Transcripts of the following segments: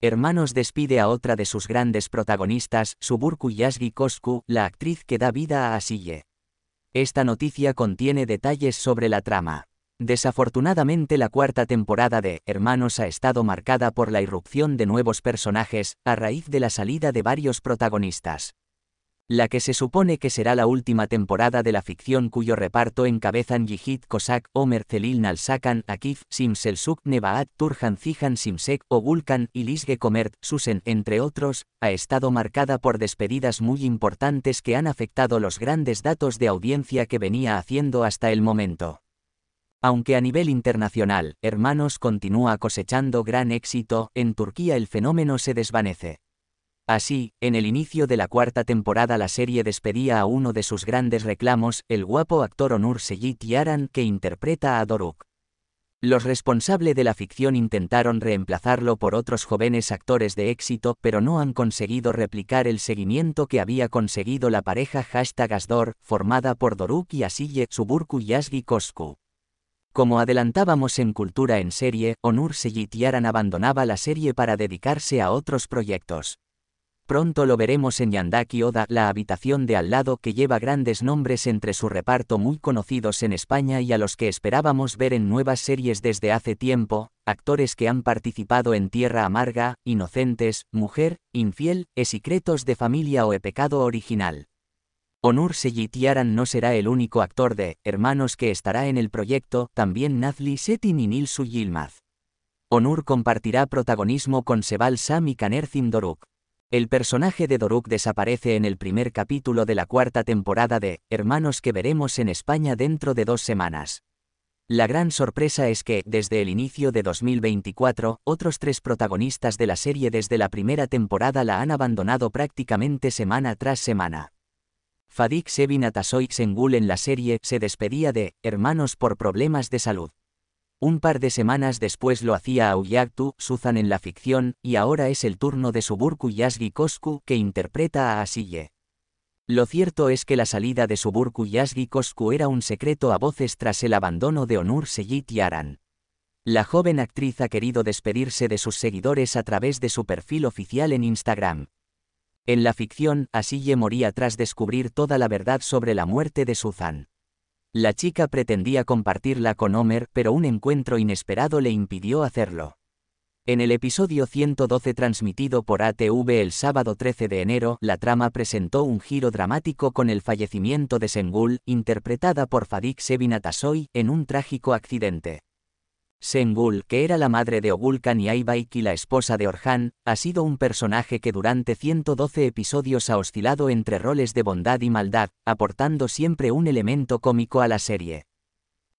Hermanos despide a otra de sus grandes protagonistas, Suburku Yasgi Kosku, la actriz que da vida a Asille. Esta noticia contiene detalles sobre la trama. Desafortunadamente la cuarta temporada de Hermanos ha estado marcada por la irrupción de nuevos personajes, a raíz de la salida de varios protagonistas la que se supone que será la última temporada de la ficción cuyo reparto encabezan Yihid Kosak, Omer Celil Nalsakan, Akif, Simselsuk Nebaat, Turhan Zihan Simsek, Ogulkan y Lisge Komert, Susen, entre otros, ha estado marcada por despedidas muy importantes que han afectado los grandes datos de audiencia que venía haciendo hasta el momento. Aunque a nivel internacional, Hermanos continúa cosechando gran éxito, en Turquía el fenómeno se desvanece. Así, en el inicio de la cuarta temporada la serie despedía a uno de sus grandes reclamos, el guapo actor Onur Seyit Yaran que interpreta a Doruk. Los responsables de la ficción intentaron reemplazarlo por otros jóvenes actores de éxito, pero no han conseguido replicar el seguimiento que había conseguido la pareja hashtag Asdor, formada por Doruk y Asille Suburku Yasgi Kosku. Como adelantábamos en Cultura en serie, Onur Seyit Yaran abandonaba la serie para dedicarse a otros proyectos. Pronto lo veremos en Yandaki Oda, la habitación de al lado que lleva grandes nombres entre su reparto muy conocidos en España y a los que esperábamos ver en nuevas series desde hace tiempo, actores que han participado en Tierra Amarga, Inocentes, Mujer, Infiel, E Secretos de Familia o E Pecado Original. Onur Seyitiaran no será el único actor de Hermanos que estará en el proyecto, también Nazli Setin y Nilsu Yilmaz. Onur compartirá protagonismo con Sebal Sam y Kanerzim Doruk. El personaje de Doruk desaparece en el primer capítulo de la cuarta temporada de Hermanos que veremos en España dentro de dos semanas. La gran sorpresa es que, desde el inicio de 2024, otros tres protagonistas de la serie desde la primera temporada la han abandonado prácticamente semana tras semana. Fadik Sevin Atasoy Sengul en la serie se despedía de Hermanos por problemas de salud. Un par de semanas después lo hacía Auyaktu, Suzan en la ficción, y ahora es el turno de Suburku Yasgi Kosku que interpreta a Asille. Lo cierto es que la salida de Suburku Yasgi Kosku era un secreto a voces tras el abandono de Onur Seyit Yaran. La joven actriz ha querido despedirse de sus seguidores a través de su perfil oficial en Instagram. En la ficción, Asille moría tras descubrir toda la verdad sobre la muerte de Suzan. La chica pretendía compartirla con Homer, pero un encuentro inesperado le impidió hacerlo. En el episodio 112 transmitido por ATV el sábado 13 de enero, la trama presentó un giro dramático con el fallecimiento de Sengul, interpretada por Fadik Sevin Atasoy, en un trágico accidente. Sengul, que era la madre de Ogulkan y Aibaik y la esposa de Orhan, ha sido un personaje que durante 112 episodios ha oscilado entre roles de bondad y maldad, aportando siempre un elemento cómico a la serie.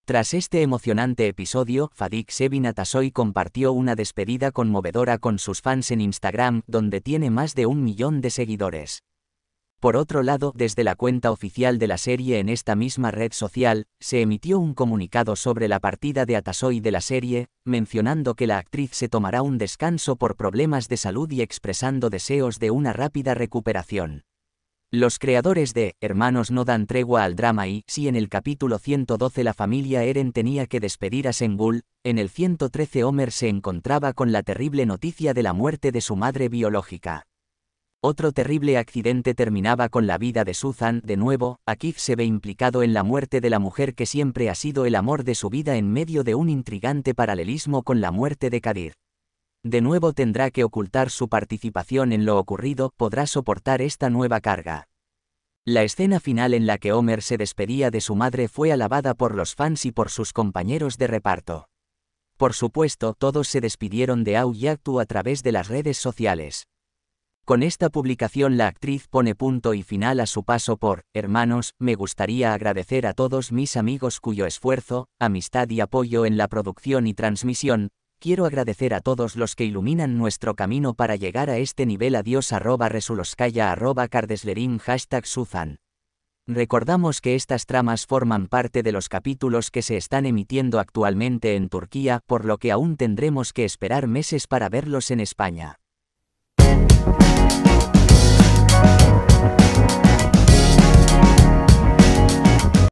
Tras este emocionante episodio, Fadik Sevin Atasoy compartió una despedida conmovedora con sus fans en Instagram, donde tiene más de un millón de seguidores. Por otro lado, desde la cuenta oficial de la serie en esta misma red social, se emitió un comunicado sobre la partida de Atasoy de la serie, mencionando que la actriz se tomará un descanso por problemas de salud y expresando deseos de una rápida recuperación. Los creadores de Hermanos no dan tregua al drama y, si en el capítulo 112 la familia Eren tenía que despedir a Sengul, en el 113 Homer se encontraba con la terrible noticia de la muerte de su madre biológica. Otro terrible accidente terminaba con la vida de Suzan, de nuevo, Akif se ve implicado en la muerte de la mujer que siempre ha sido el amor de su vida en medio de un intrigante paralelismo con la muerte de Kadir. De nuevo tendrá que ocultar su participación en lo ocurrido, podrá soportar esta nueva carga. La escena final en la que Homer se despedía de su madre fue alabada por los fans y por sus compañeros de reparto. Por supuesto, todos se despidieron de Au Yaktu a través de las redes sociales. Con esta publicación la actriz pone punto y final a su paso por, hermanos, me gustaría agradecer a todos mis amigos cuyo esfuerzo, amistad y apoyo en la producción y transmisión, quiero agradecer a todos los que iluminan nuestro camino para llegar a este nivel adiós arroba resuloskaya arroba cardeslerim hashtag Suzan. Recordamos que estas tramas forman parte de los capítulos que se están emitiendo actualmente en Turquía, por lo que aún tendremos que esperar meses para verlos en España.